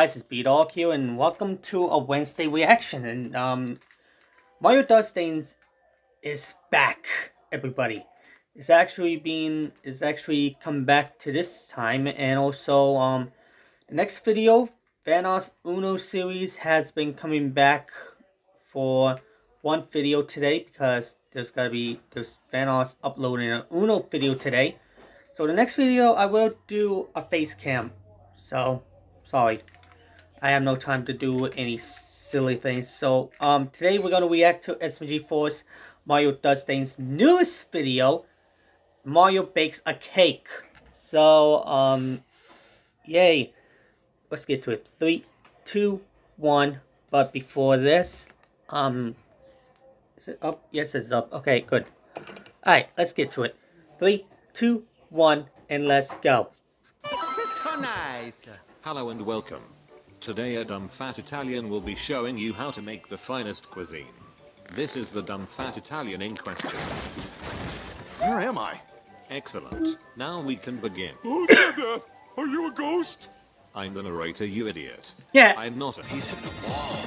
Guys, it's B-Dawg here, and welcome to a Wednesday reaction. And um, Mario Bloodstains is back, everybody. It's actually been, it's actually come back to this time, and also um, the next video, Thanos Uno series has been coming back for one video today because there's gotta be there's Thanos uploading an Uno video today. So the next video I will do a face cam. So sorry. I have no time to do any silly things. So um today we're gonna react to SMG4's Mario Bloodstains newest video. Mario bakes a cake. So um yay. Let's get to it. Three, two, one. But before this, um is it up? Yes, it's up. Okay, good. Alright, let's get to it. Three, two, one, and let's go. Hello and welcome. Today a dumb fat Italian will be showing you how to make the finest cuisine. This is the dumb fat Italian in question. Where am I? Excellent. Now we can begin. Oh, Who said that? Are you a ghost? I'm the narrator, you idiot. Yeah. I'm not a- He's in the walls.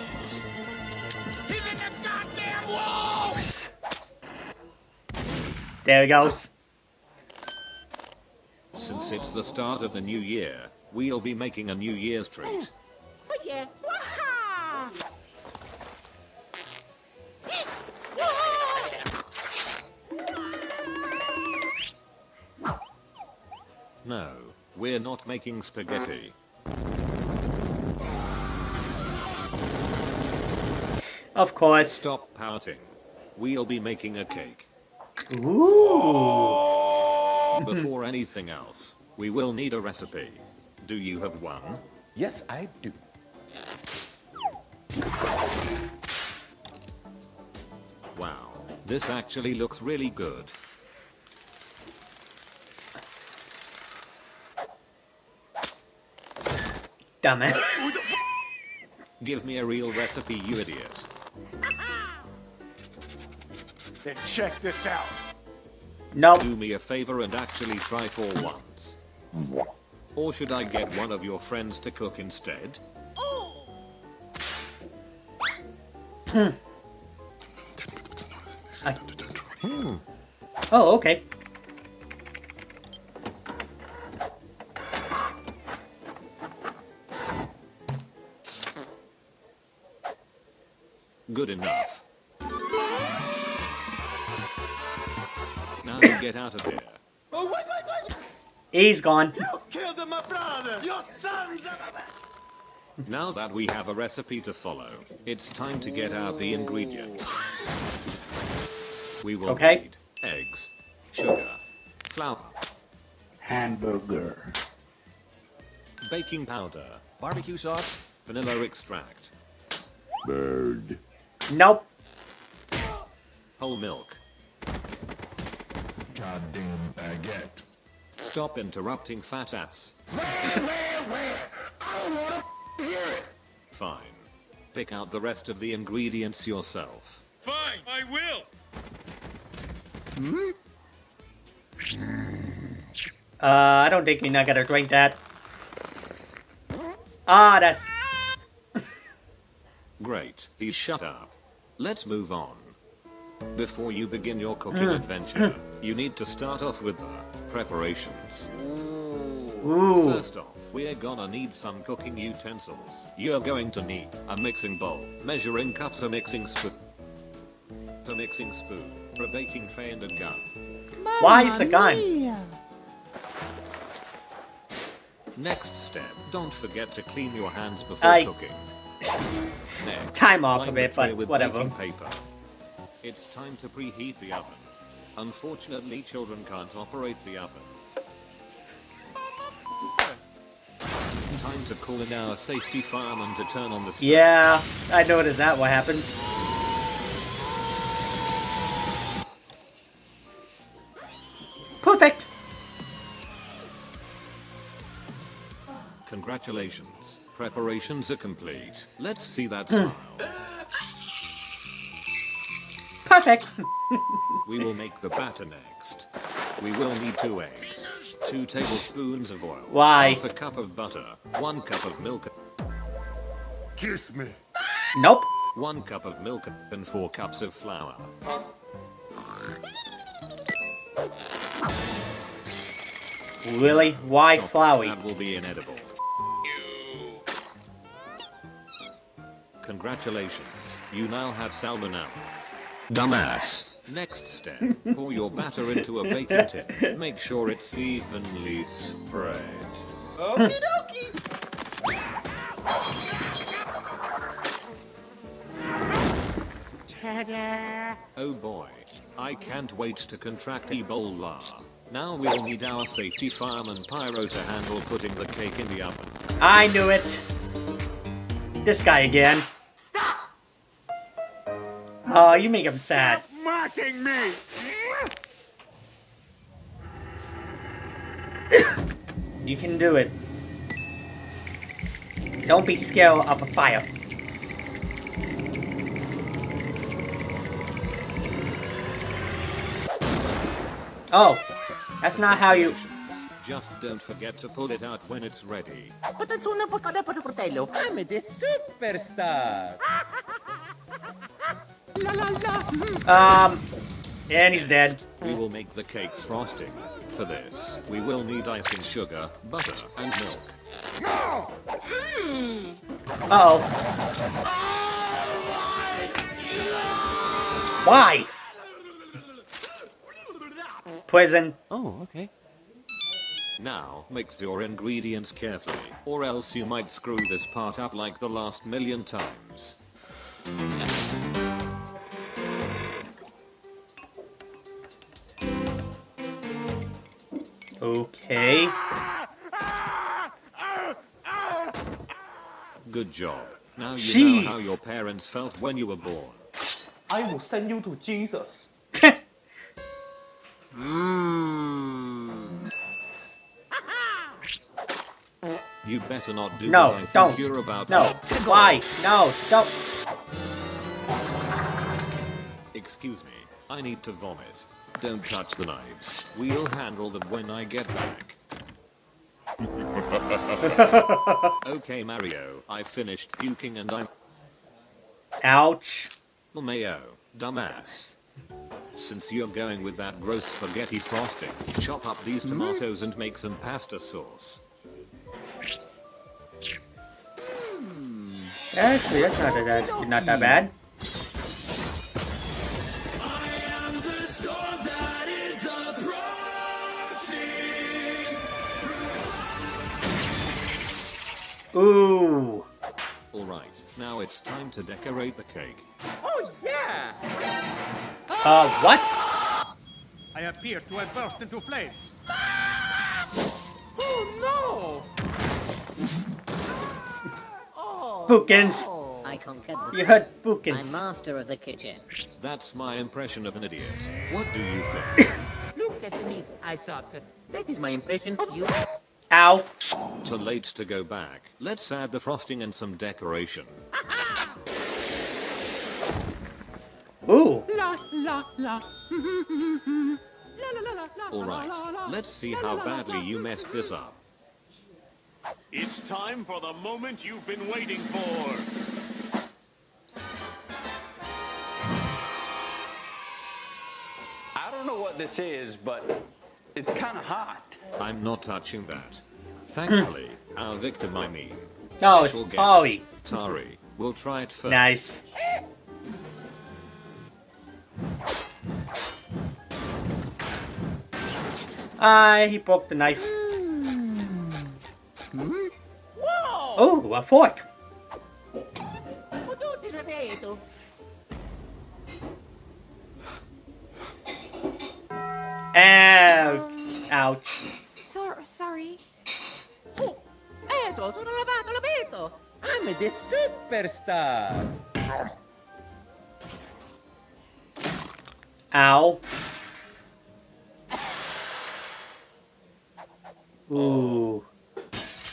He's in the goddamn walls! There he goes. Since it's the start of the new year, we'll be making a New Year's treat. Waha! No, we're not making spaghetti. Of course. Stop pouting. We'll be making a cake. Ooh. Before anything else, we will need a recipe. Do you have one? Yes, I do. Wow, this actually looks really good. Damn it. Give me a real recipe, you idiot. Then check this out. Nope. Do me a favor and actually try for once. Or should I get one of your friends to cook instead? Oh, I- Oh, okay. Good enough. Now you get out of here. Oh, wait, wait, wait! He's gone. You killed my brother! You sons a... Now that we have a recipe to follow, it's time to get out the ingredients. We will Okay. need eggs, sugar, flour, hamburger, baking powder, Barbecue sauce? vanilla extract, bird, Nope. whole milk. goddamn baguette, Stop interrupting fat ass. Fine. Pick out the rest of the ingredients yourself. Fine, I will! Hmm? Uh, I don't think you're not gonna drink that. Ah, that's... Great. he shut up. Let's move on. Before you begin your cooking adventure, you need to start off with the preparations. Ooh. First off, we're gonna need some cooking utensils. You're going to need a mixing bowl, measuring cups, a mixing spoon, a mixing spoon, a baking tray, and a gun. Why is the gun? Next step, don't forget to clean your hands before Aye. cooking. Next, Time off a line bit, the tray but with whatever. baking paper. It's time to preheat the oven. Unfortunately, children can't operate the oven. Time to call in our safety fireman to turn on the. Yeah, I noticed that what happened. Perfect. Congratulations. Preparations are complete. Let's see that hmm. smile. Perfect. We will make the batter next. We will need two eggs, two tablespoons of oil, Why? half a cup of butter, one cup of milk, Kiss me. Nope. One cup of milk and four cups of flour. Really? Why Stop. Flowey? That will be inedible. Congratulations, you now have salmonella. Dumbass. Next step, pour your batter into a baking tin. Make sure it's evenly spread. Okie dokie. Oh boy, I can't wait to contract Ebola. Now we'll need our safety fireman Pyro to handle putting the cake in the oven. I knew it. This guy again. Stop! Oh, you make him sad. Mocking me. You can do it. Don't be scared of a fire. Oh, that's not how you. Just don't forget to pull it out when it's ready. Potazzone portare per fratello. I'm a superstar. Ah, La la la. Um, and he's dead. We will make the cake's frosting. For this, we will need icing sugar, butter, and milk. Uh oh. Why? Poison. Oh, okay. Now, mix your ingredients carefully, or else you might screw this part up like the last million times. Okay. Good job. Now you know how your parents felt when you were born. I will send you to Jesus. Hmm. You better not do No, what I think don't. you're about no. to. Why? No. Don't. Excuse me, I need to vomit. Don't touch the knives. We'll handle them when I get back. okay, Mario, I finished puking and I'm Ouch. Oh, mayo, dumbass. Since you're going with that gross spaghetti frosting, chop up these hmm? tomatoes and make some pasta sauce. Actually, that's not that not that bad. Ooh. Alright, now it's time to decorate the cake. Oh yeah! Uh, what? I appear to have burst into flames. Oh no! oh, Boopkins. I conquered the You stone. heard I'm Boopkins. master of the kitchen. That's my impression of an idiot. What do you think? Look at me, I thought. That is my impression of you. Ow. Too late to go back. Let's add the frosting and some decoration. Ooh. La la la. La la la la la. Alright, let's see how badly you messed this up. It's time for the moment you've been waiting for. I don't know what this is, but it's kind of hot. I'm not touching that. Thankfully, our victim, I mean, No, it's special guest, Tari. Tari, will try it first. Nice. Ah, he broke the knife. Oh, a fork. Tutti. Ouch. Ouch. So, sorry. Oh, Eto, sono lavato, l'abito. I'm the superstar. Ow. Ooh.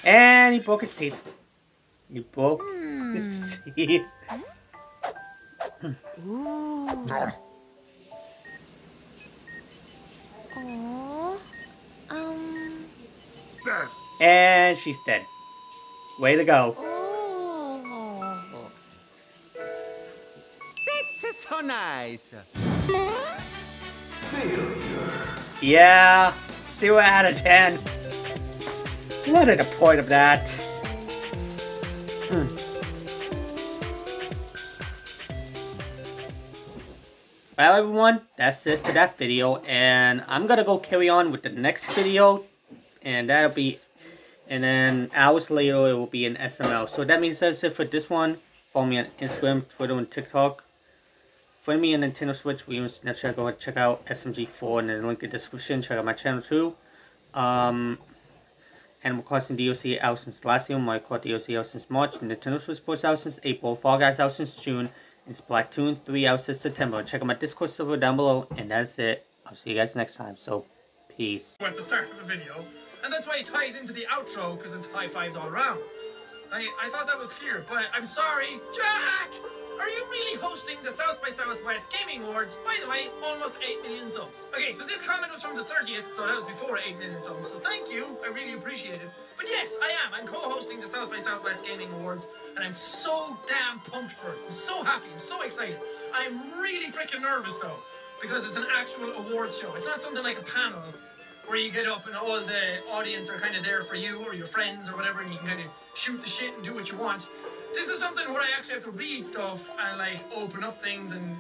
And he broke his teeth. He broke his teeth. Ooh. Aww dead. And she's dead. Way to go. Oh. That's so nice. Yeah, two out of ten. What is the point of that? Hmm. Well everyone, that's it for that video and I'm gonna go carry on with the next video and that'll be, and then hours later it will be in SML. So that means that's it for this one. Follow me on Instagram, Twitter, and TikTok. Find me on Nintendo Switch, we use Snapchat. Go and check out SMG4 in the link in the description. Check out my channel too. Um, Animal Crossing DLC out since last year. Mario Kart DLC out since March. Nintendo Switch Sports out since April. Fall Guys out since June. And Splatoon 3 out since September. Check out my Discord server down below. And that's it. I'll see you guys next time. So, peace. at the start of the video, and that's why it ties into the outro because it's high fives all around. I, I thought that was clear, but I'm sorry, Jack. Are you really hosting the South by Southwest Gaming Awards? By the way, almost 8 million subs. Okay, so this comment was from the 30th, so that was before 8 million subs. So thank you, I really appreciate it. But yes, I am. I'm co-hosting the South by Southwest Gaming Awards, and I'm so damn pumped for it. I'm so happy. I'm so excited. I'm really freaking nervous though, because it's an actual awards show. It's not something like a panel where you get up and all the audience are kind of there for you or your friends or whatever, and you can kind of shoot the shit and do what you want. This is something where I actually have to read stuff and like open up things and